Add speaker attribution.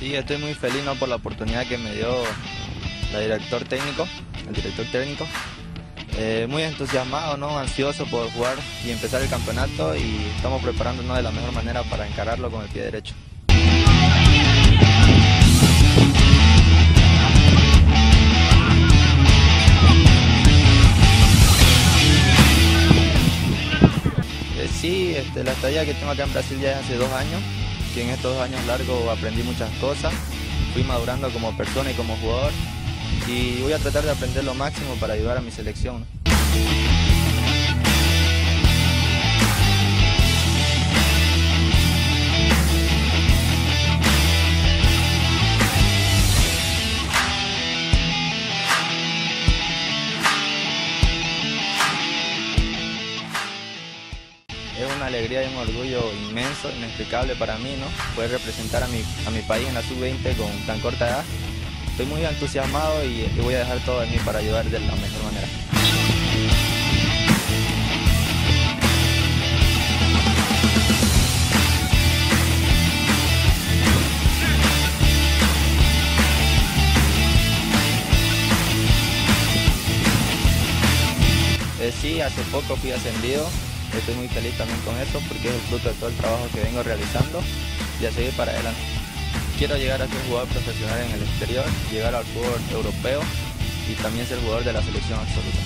Speaker 1: Sí, estoy muy feliz ¿no? por la oportunidad que me dio el director técnico, el director técnico. Eh, muy entusiasmado, ¿no? ansioso por jugar y empezar el campeonato y estamos preparándonos de la mejor manera para encararlo con el pie derecho. Eh, sí, este, la estadía que tengo acá en Brasil ya es hace dos años, que en estos años largos aprendí muchas cosas, fui madurando como persona y como jugador y voy a tratar de aprender lo máximo para ayudar a mi selección. Es una alegría y un orgullo inmenso, inexplicable para mí, ¿no? Poder representar a mi, a mi país en la sub-20 con tan corta edad. Estoy muy entusiasmado y, y voy a dejar todo de mí para ayudar de la mejor manera. Eh, sí, hace poco fui ascendido, estoy muy feliz también con eso porque es el fruto de todo el trabajo que vengo realizando y a seguir para adelante. Quiero llegar a ser jugador profesional en el exterior, llegar al fútbol europeo y también ser jugador de la selección absoluta.